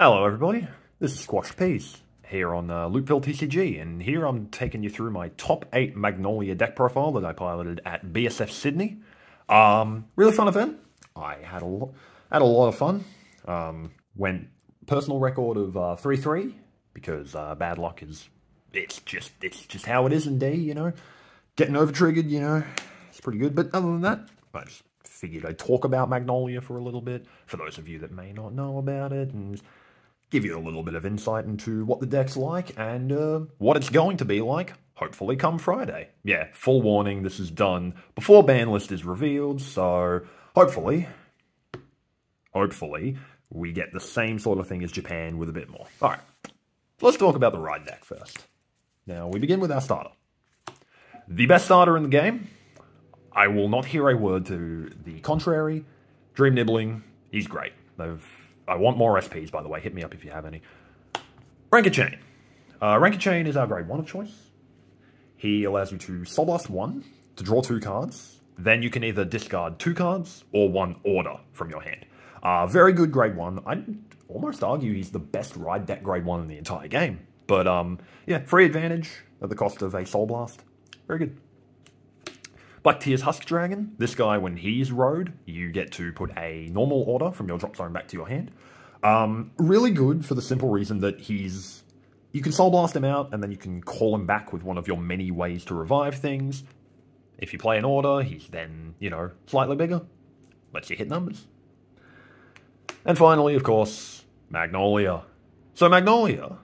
Hello everybody, this is SquashedPeas, here on uh, Loopville TCG, and here I'm taking you through my top 8 Magnolia deck profile that I piloted at BSF Sydney. Um, really fun event, I had a, lo had a lot of fun, um, went personal record of 3-3, uh, because uh, bad luck is, it's just, it's just how it is in D, you know, getting over-triggered, you know, it's pretty good, but other than that, I just figured I'd talk about Magnolia for a little bit, for those of you that may not know about it, and give you a little bit of insight into what the deck's like and uh, what it's going to be like, hopefully come Friday. Yeah, full warning, this is done before ban list is revealed, so hopefully, hopefully, we get the same sort of thing as Japan with a bit more. Alright, let's talk about the ride deck first. Now, we begin with our starter. The best starter in the game, I will not hear a word to the contrary. Dream Nibbling, he's great. They've I want more SPs, by the way. Hit me up if you have any. Ranked-Chain. Uh, Ranked-Chain is our grade 1 of choice. He allows you to Soul Blast 1 to draw two cards. Then you can either discard two cards or one order from your hand. Uh, very good grade 1. I'd almost argue he's the best ride deck grade 1 in the entire game. But, um, yeah, free advantage at the cost of a Soul Blast. Very good. Black Tears Husk Dragon, this guy, when he's rode, you get to put a normal order from your drop zone back to your hand. Um, really good for the simple reason that he's... You can Soul Blast him out, and then you can call him back with one of your many ways to revive things. If you play an order, he's then, you know, slightly bigger. Lets you hit numbers. And finally, of course, Magnolia. So Magnolia,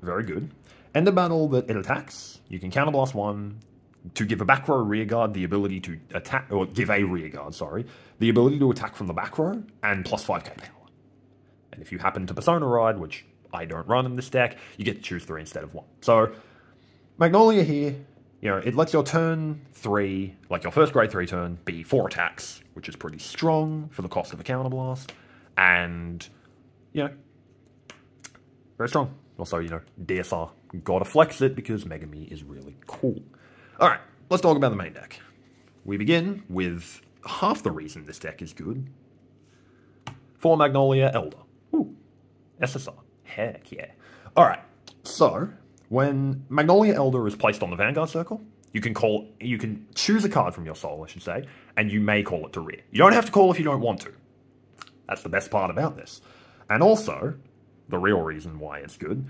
very good. End of battle that it attacks, you can counterblast one, to give a back row rear guard the ability to attack, or give a rear guard, sorry, the ability to attack from the back row and plus 5k power. And if you happen to Persona Ride, which I don't run in this deck, you get to choose three instead of one. So, Magnolia here, you know, it lets your turn three, like your first grade three turn, be four attacks, which is pretty strong for the cost of a counterblast. And, you know, very strong. Also, you know, DSR, gotta flex it because Megami is really cool. All right, let's talk about the main deck. We begin with half the reason this deck is good. For Magnolia Elder. Ooh, SSR. Heck yeah. All right, so when Magnolia Elder is placed on the Vanguard Circle, you can call, you can choose a card from your soul, I should say, and you may call it to rear. You don't have to call if you don't want to. That's the best part about this. And also, the real reason why it's good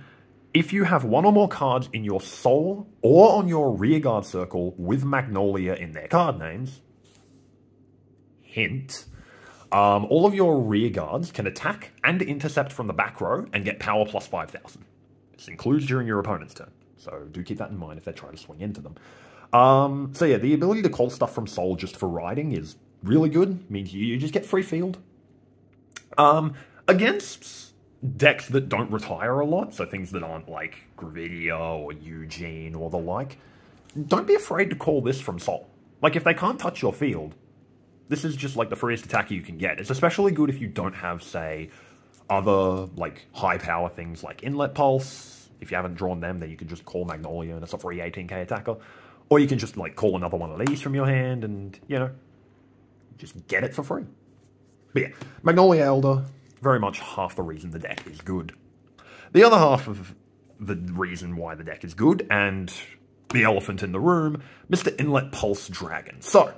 if you have one or more cards in your soul or on your rearguard circle with Magnolia in their card names, hint, um, all of your rearguards can attack and intercept from the back row and get power plus 5,000. This includes during your opponent's turn, so do keep that in mind if they try to swing into them. Um, so yeah, the ability to call stuff from Soul just for riding is really good. Means you, you just get free field. Um, against decks that don't retire a lot, so things that aren't like Gravidia or Eugene or the like, don't be afraid to call this from Soul. Like, if they can't touch your field, this is just like the freest attacker you can get. It's especially good if you don't have, say, other like high power things like Inlet Pulse. If you haven't drawn them, then you can just call Magnolia and it's a free 18k attacker. Or you can just like call another one of these from your hand and, you know, just get it for free. But yeah, Magnolia Elder, very much half the reason the deck is good. The other half of the reason why the deck is good, and the elephant in the room, Mr. Inlet Pulse Dragon. So,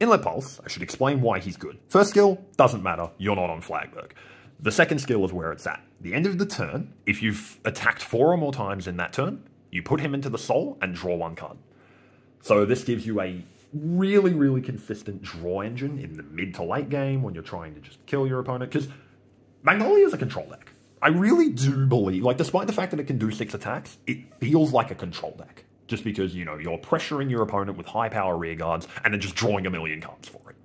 Inlet Pulse, I should explain why he's good. First skill, doesn't matter, you're not on Flagberg. The second skill is where it's at. The end of the turn, if you've attacked four or more times in that turn, you put him into the soul and draw one card. So this gives you a really, really consistent draw engine in the mid to late game when you're trying to just kill your opponent. Because Magnolia is a control deck. I really do believe, like, despite the fact that it can do six attacks, it feels like a control deck. Just because, you know, you're pressuring your opponent with high power rear guards and then just drawing a million cards for it.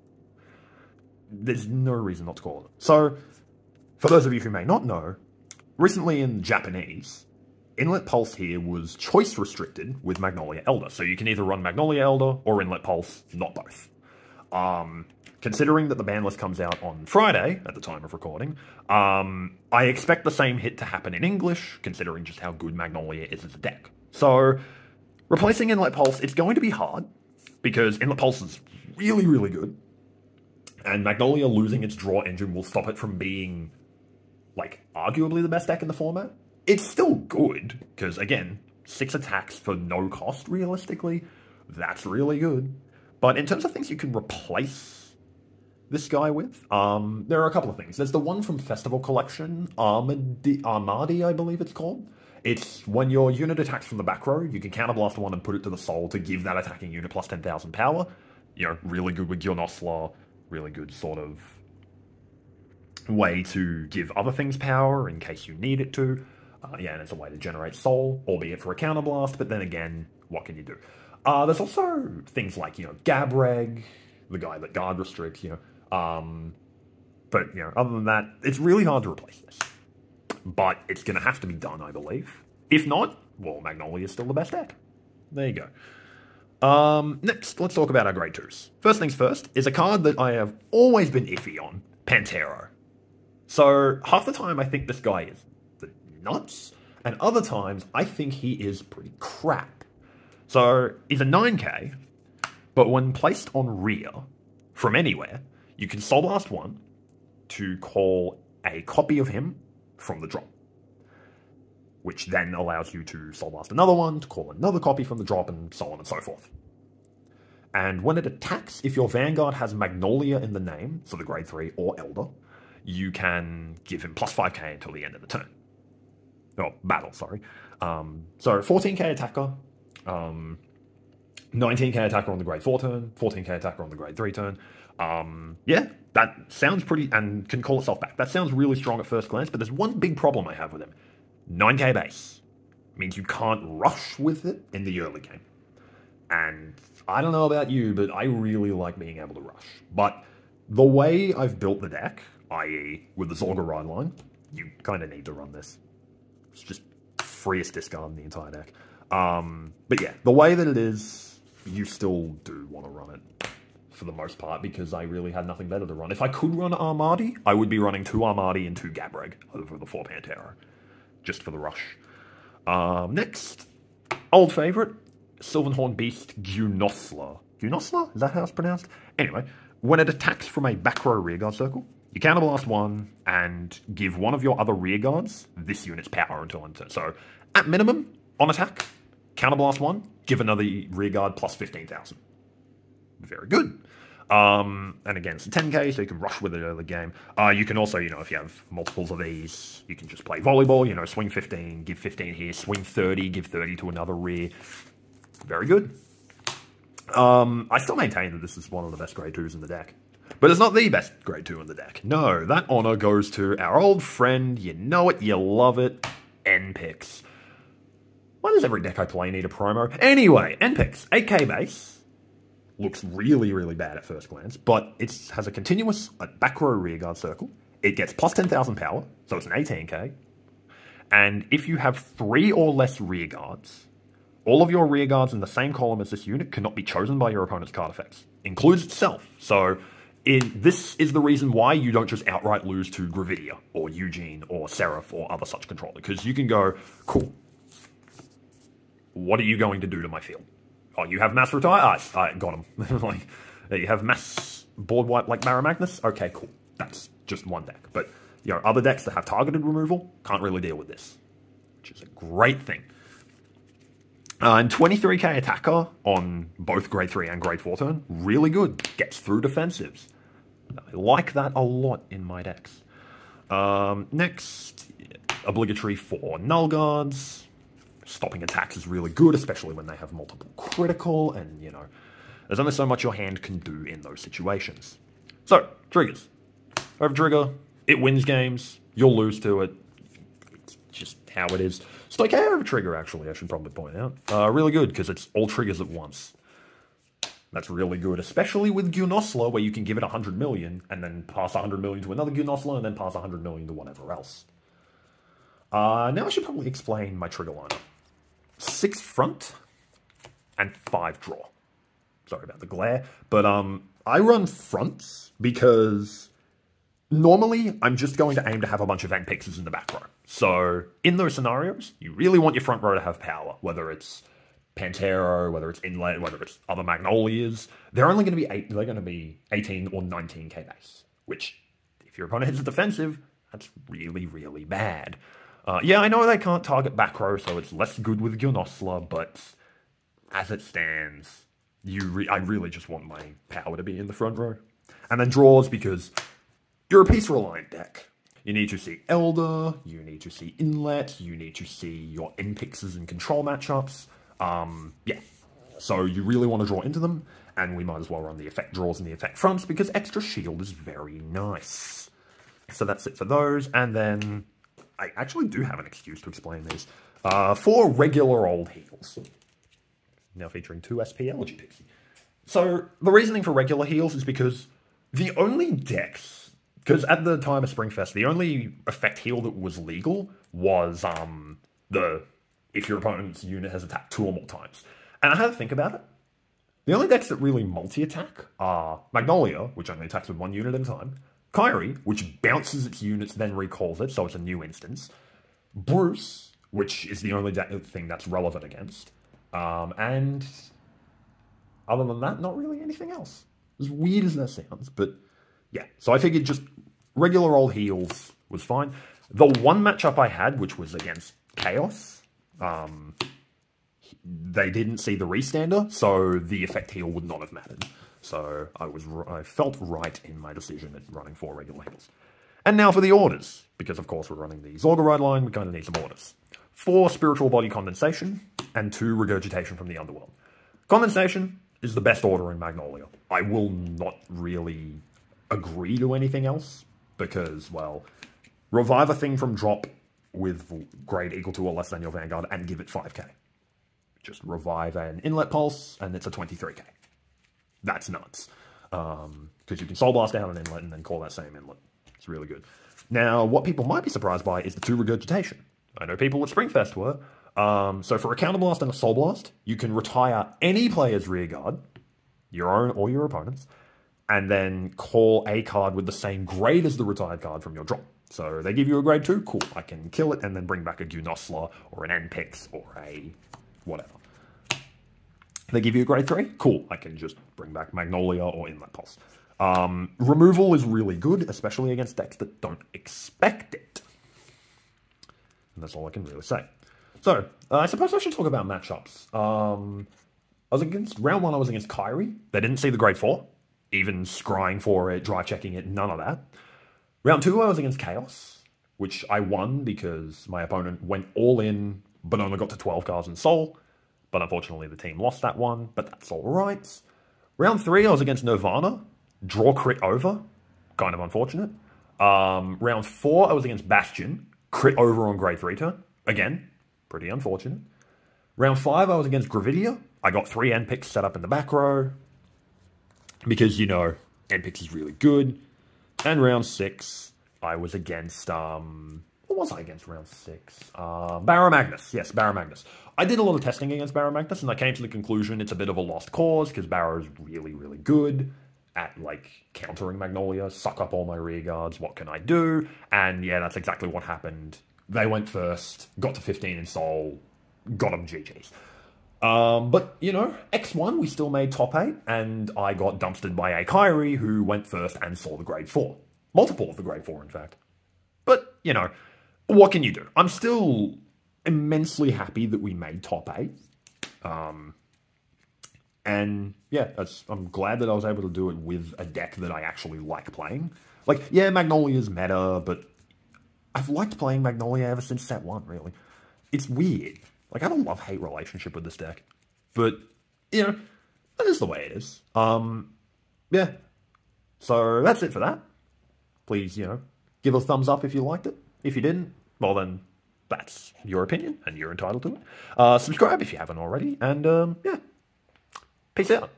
There's no reason not to call it. So, for those of you who may not know, recently in Japanese, Inlet Pulse here was choice restricted with Magnolia Elder, so you can either run Magnolia Elder or Inlet Pulse, not both. Um, considering that the ban list comes out on Friday, at the time of recording, um, I expect the same hit to happen in English, considering just how good Magnolia is as a deck. So, replacing Inlet Pulse, it's going to be hard, because Inlet Pulse is really, really good, and Magnolia losing its draw engine will stop it from being like arguably the best deck in the format. It's still good, because again, six attacks for no cost, realistically, that's really good. But in terms of things you can replace this guy with, um, there are a couple of things. There's the one from Festival Collection, Armadi, Armadi I believe it's called. It's when your unit attacks from the back row, you can counterblast one and put it to the soul to give that attacking unit plus 10,000 power. You know, really good with Gilnosla, really good sort of way to give other things power in case you need it to. Uh, yeah, and it's a way to generate soul, albeit for a counterblast, but then again, what can you do? Uh, there's also things like, you know, Gabreg, the guy that guard restricts, you know. Um, but, you know, other than that, it's really hard to replace this. But it's going to have to be done, I believe. If not, well, Magnolia is still the best deck. There you go. Um, next, let's talk about our grade 2s. First things first is a card that I have always been iffy on, Pantera. So, half the time I think this guy is nuts, and other times I think he is pretty crap. So he's a 9k, but when placed on rear from anywhere, you can Soul Blast 1 to call a copy of him from the drop, which then allows you to Soul Blast another one to call another copy from the drop, and so on and so forth. And when it attacks, if your Vanguard has Magnolia in the name, so the grade 3 or Elder, you can give him plus 5k until the end of the turn oh, battle, sorry. Um, so 14k attacker, um, 19k attacker on the grade 4 turn, 14k attacker on the grade 3 turn. Um, yeah, that sounds pretty, and can call itself back. That sounds really strong at first glance, but there's one big problem I have with him. 9k base means you can't rush with it in the early game. And I don't know about you, but I really like being able to rush. But the way I've built the deck, i.e. with the Zorga ride line, you kind of need to run this. It's just freest discard in the entire deck. Um, but yeah, the way that it is, you still do want to run it for the most part because I really had nothing better to run. If I could run Armadi, I would be running two Armadi and two Gabreg over the four Pantera, just for the rush. Um, next, old favorite, Sylvanhorn Beast Gjunosla. Gjunosla? Is that how it's pronounced? Anyway, when it attacks from a back row rearguard circle, you counterblast one and give one of your other rear guards this unit's power until end turn. So at minimum, on attack, counterblast one, give another rear guard plus 15,000. Very good. Um, and again, it's a 10k, so you can rush with it early game. Uh, you can also, you know, if you have multiples of these, you can just play volleyball, you know, swing 15, give 15 here, swing 30, give 30 to another rear. Very good. Um, I still maintain that this is one of the best grade 2s in the deck. But it's not the best grade 2 in the deck. No, that honor goes to our old friend, you know it, you love it, NPix. Why does every deck I play need a promo? Anyway, NPix, 8k base, looks really, really bad at first glance, but it has a continuous uh, back row rearguard circle. It gets plus 10,000 power, so it's an 18k. And if you have three or less rearguards, all of your rearguards in the same column as this unit cannot be chosen by your opponent's card effects. Includes itself. So this is the reason why you don't just outright lose to Gravidia or Eugene or Seraph or other such controller, because you can go, cool, what are you going to do to my field? Oh, you have mass retire? Ah, I got him. like, you have mass board wipe like Mara Magnus. Okay, cool. That's just one deck. But, you know, other decks that have targeted removal can't really deal with this, which is a great thing. Uh, and 23k attacker on both grade 3 and grade 4 turn, really good. Gets through defensives. I like that a lot in my decks. Um, next, obligatory for null guards. Stopping attacks is really good, especially when they have multiple critical, and, you know, there's only so much your hand can do in those situations. So, triggers. Over trigger, it wins games, you'll lose to it. It's just how it is. Stoicheia trigger, actually, I should probably point out. Uh, really good, because it's all triggers at once. That's really good, especially with Gjunosla, where you can give it 100 million, and then pass 100 million to another Gjunosla, and then pass 100 million to whatever else. Uh, now I should probably explain my trigger line. Six front, and five draw. Sorry about the glare, but um, I run fronts because Normally, I'm just going to aim to have a bunch of NPixes in the back row. So in those scenarios, you really want your front row to have power, whether it's Pantera, whether it's Inlet, whether it's other Magnolias. They're only going to be eight, they're going to be 18 or 19k base, which if your opponent hits a defensive, That's really, really bad. Uh, yeah, I know they can't target back row, so it's less good with Gilnosla, but as it stands, you re I really just want my power to be in the front row. And then draws because you're a piece reliant deck. You need to see Elder, you need to see Inlet, you need to see your N-Pixes and control matchups. Um, yeah. So you really want to draw into them, and we might as well run the effect draws and the effect fronts because extra shield is very nice. So that's it for those, and then I actually do have an excuse to explain these. Uh, for regular old heals. Now featuring two SP Elegy Pixie. So the reasoning for regular heals is because the only decks, because at the time of Springfest, the only effect heal that was legal was um the if your opponent's unit has attacked two or more times. And I had to think about it. The only decks that really multi-attack are Magnolia, which only attacks with one unit at a time, Kyrie, which bounces its units, then recalls it, so it's a new instance. Bruce, which is the only thing that's relevant against. Um, and other than that, not really anything else. As weird as that sounds, but yeah. So I figured just regular old heals was fine. The one matchup I had, which was against Chaos, um, they didn't see the restander, so the effect heal would not have mattered. So I was I felt right in my decision at running four regular heals. And now for the orders, because of course we're running the Zorga Ride line, we kind of need some orders. Four Spiritual Body Condensation, and two Regurgitation from the Underworld. Condensation is the best order in Magnolia. I will not really agree to anything else, because, well, revive a thing from drop with grade equal to or less than your Vanguard and give it 5k. Just revive an Inlet Pulse, and it's a 23k that's nuts. Because um, you can Soul Blast down an inlet and then call that same inlet. It's really good. Now, what people might be surprised by is the two Regurgitation. I know people at Springfest were. Um, so for a Counter Blast and a Soul Blast, you can retire any player's rear guard, your own or your opponent's, and then call a card with the same grade as the retired card from your drop. So they give you a grade 2, cool, I can kill it and then bring back a Gilnosla or an N-Pix or a whatever. They give you a grade 3? Cool, I can just bring back Magnolia or Inlet Pulse. Um, removal is really good, especially against decks that don't expect it. And that's all I can really say. So, uh, I suppose I should talk about matchups. Um, I was against, round one I was against Kyrie. They didn't see the grade 4. Even scrying for it, dry checking it, none of that. Round two I was against Chaos, which I won because my opponent went all in, but only got to 12 cards in Soul but unfortunately the team lost that one, but that's all right. Round three, I was against Nirvana, draw crit over, kind of unfortunate. Um, round four, I was against Bastion, crit over on grade three turn, again, pretty unfortunate. Round five, I was against Gravidia. I got three N-Pix set up in the back row, because, you know, N-Pix is really good. And round six, I was against, um, what was I against round six? Uh, Magnus. Yes, Magnus. I did a lot of testing against Magnus, and I came to the conclusion it's a bit of a lost cause because is really, really good at like countering Magnolia, suck up all my rear guards, what can I do? And yeah, that's exactly what happened. They went first, got to 15 in Soul, got them GG's. Um, but, you know, X1, we still made top 8, and I got dumpstered by a Kyrie who went first and saw the grade 4. Multiple of the grade 4, in fact. But, you know, what can you do? I'm still immensely happy that we made top eight. Um, and yeah, I'm glad that I was able to do it with a deck that I actually like playing. Like, yeah, Magnolia's meta, but I've liked playing Magnolia ever since set one, really. It's weird. Like, I have a love-hate relationship with this deck. But, you know, that is the way it is. Um, yeah. So, that's it for that. Please, you know, give a thumbs up if you liked it. If you didn't, well then, that's your opinion, and you're entitled to it. Uh, subscribe if you haven't already, and um, yeah, peace out.